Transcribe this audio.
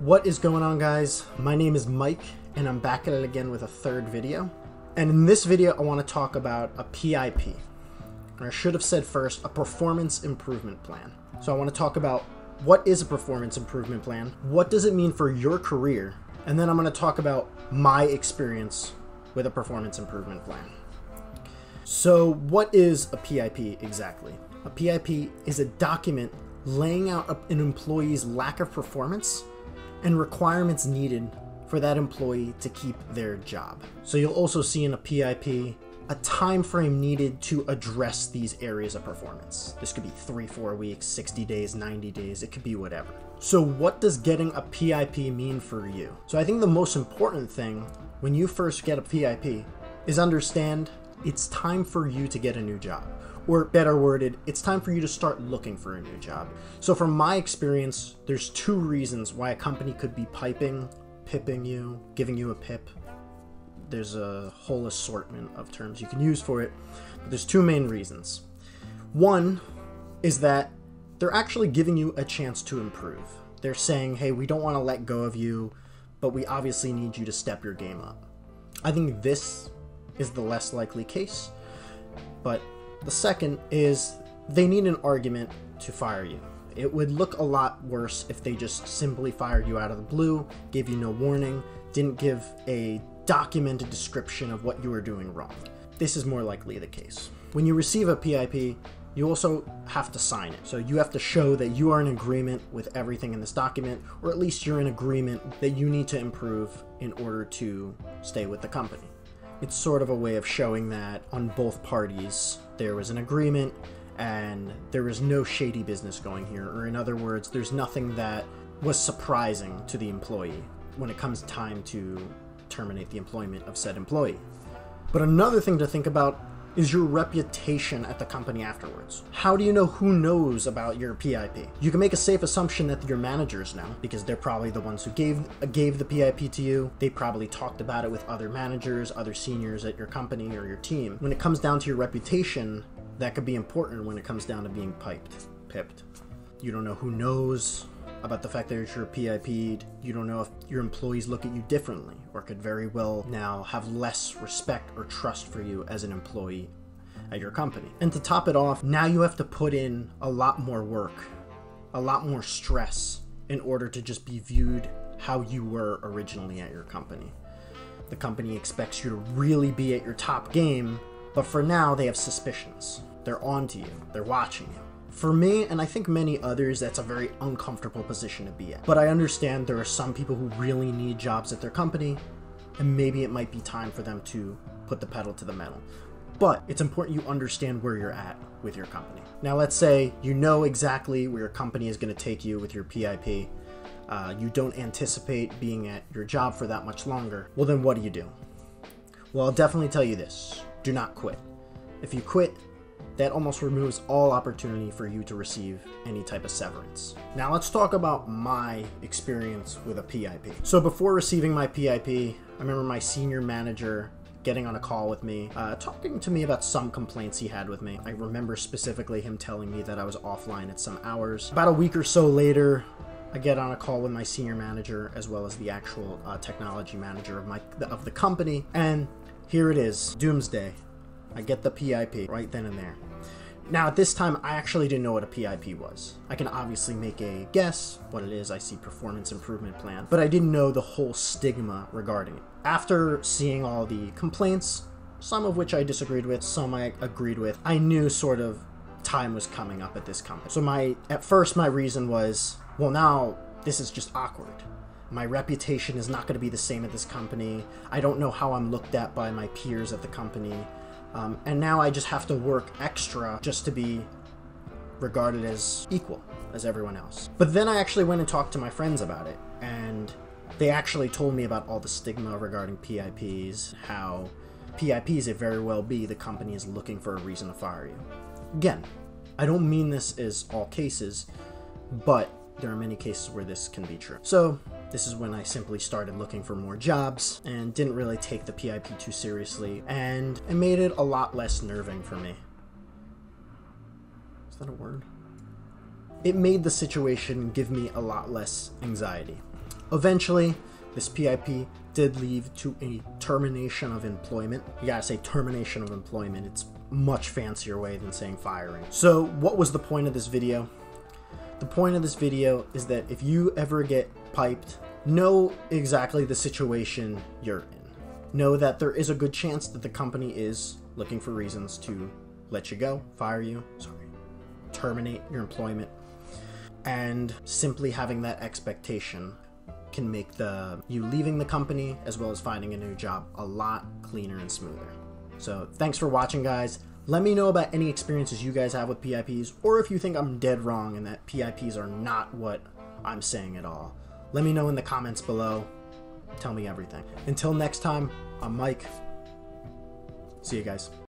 What is going on guys? My name is Mike and I'm back at it again with a third video. And in this video I want to talk about a PIP. Or I should have said first, a performance improvement plan. So I want to talk about what is a performance improvement plan, what does it mean for your career, and then I'm going to talk about my experience with a performance improvement plan. So what is a PIP exactly? A PIP is a document laying out an employee's lack of performance and requirements needed for that employee to keep their job. So you'll also see in a PIP a time frame needed to address these areas of performance. This could be 3 4 weeks, 60 days, 90 days, it could be whatever. So what does getting a PIP mean for you? So I think the most important thing when you first get a PIP is understand it's time for you to get a new job or better worded, it's time for you to start looking for a new job. So from my experience, there's two reasons why a company could be piping, pipping you, giving you a pip. There's a whole assortment of terms you can use for it, but there's two main reasons. One is that they're actually giving you a chance to improve. They're saying, hey, we don't want to let go of you, but we obviously need you to step your game up. I think this is the less likely case, but the second is they need an argument to fire you. It would look a lot worse if they just simply fired you out of the blue, gave you no warning, didn't give a documented description of what you were doing wrong. This is more likely the case. When you receive a PIP, you also have to sign it. So you have to show that you are in agreement with everything in this document, or at least you're in agreement that you need to improve in order to stay with the company. It's sort of a way of showing that on both parties there was an agreement and there was no shady business going here, or in other words, there's nothing that was surprising to the employee when it comes time to terminate the employment of said employee. But another thing to think about is your reputation at the company afterwards. How do you know who knows about your PIP? You can make a safe assumption that your managers know because they're probably the ones who gave gave the PIP to you. They probably talked about it with other managers, other seniors at your company or your team. When it comes down to your reputation, that could be important when it comes down to being piped, pipped. You don't know who knows about the fact that you're PIP'd. You don't know if your employees look at you differently or could very well now have less respect or trust for you as an employee at your company. And to top it off, now you have to put in a lot more work, a lot more stress in order to just be viewed how you were originally at your company. The company expects you to really be at your top game, but for now they have suspicions. They're on to you, they're watching you. For me, and I think many others, that's a very uncomfortable position to be in. But I understand there are some people who really need jobs at their company, and maybe it might be time for them to put the pedal to the metal. But it's important you understand where you're at with your company. Now, let's say you know exactly where your company is going to take you with your PIP. Uh, you don't anticipate being at your job for that much longer. Well, then what do you do? Well, I'll definitely tell you this do not quit. If you quit, that almost removes all opportunity for you to receive any type of severance. Now let's talk about my experience with a PIP. So before receiving my PIP, I remember my senior manager getting on a call with me, uh, talking to me about some complaints he had with me. I remember specifically him telling me that I was offline at some hours. About a week or so later, I get on a call with my senior manager as well as the actual uh, technology manager of my of the company, and here it is, Doomsday. I get the PIP right then and there. Now, at this time, I actually didn't know what a PIP was. I can obviously make a guess what it is. I see performance improvement plan, but I didn't know the whole stigma regarding it. After seeing all the complaints, some of which I disagreed with, some I agreed with, I knew sort of time was coming up at this company. So my at first my reason was, well now this is just awkward. My reputation is not going to be the same at this company. I don't know how I'm looked at by my peers at the company. Um, and now I just have to work extra just to be regarded as equal as everyone else. But then I actually went and talked to my friends about it, and they actually told me about all the stigma regarding PIPs, how PIPs, it very well be the company is looking for a reason to fire you. Again, I don't mean this as all cases, but there are many cases where this can be true. So this is when I simply started looking for more jobs and didn't really take the PIP too seriously, and it made it a lot less nerving for me. Is that a word? It made the situation give me a lot less anxiety. Eventually, this PIP did lead to a termination of employment. You gotta say termination of employment. It's much fancier way than saying firing. So what was the point of this video? The point of this video is that if you ever get piped, know exactly the situation you're in. Know that there is a good chance that the company is looking for reasons to let you go, fire you, sorry, terminate your employment. And simply having that expectation can make the you leaving the company as well as finding a new job a lot cleaner and smoother. So thanks for watching guys. Let me know about any experiences you guys have with PIPs or if you think I'm dead wrong and that PIPs are not what I'm saying at all. Let me know in the comments below. Tell me everything. Until next time, I'm Mike. See you guys.